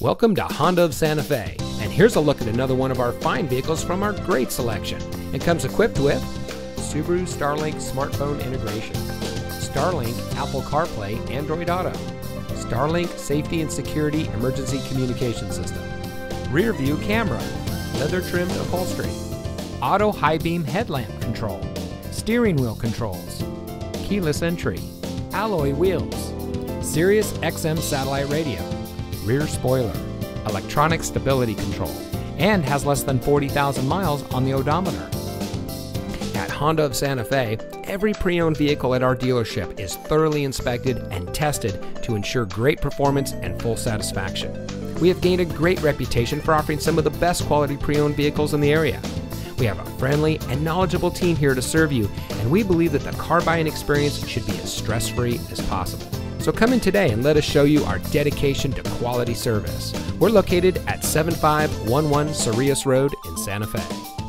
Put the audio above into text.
Welcome to Honda of Santa Fe, and here's a look at another one of our fine vehicles from our great selection. It comes equipped with Subaru Starlink smartphone integration, Starlink Apple CarPlay Android Auto, Starlink Safety and Security Emergency Communication System, rear view camera, leather trimmed upholstery, auto high beam headlamp control, steering wheel controls, keyless entry, alloy wheels, Sirius XM satellite radio, rear spoiler, electronic stability control, and has less than 40,000 miles on the odometer. At Honda of Santa Fe, every pre owned vehicle at our dealership is thoroughly inspected and tested to ensure great performance and full satisfaction. We have gained a great reputation for offering some of the best quality pre owned vehicles in the area. We have a friendly and knowledgeable team here to serve you, and we believe that the car buying experience should be as stress free as possible. So come in today and let us show you our dedication to quality service. We're located at 7511 Cerrillos Road in Santa Fe.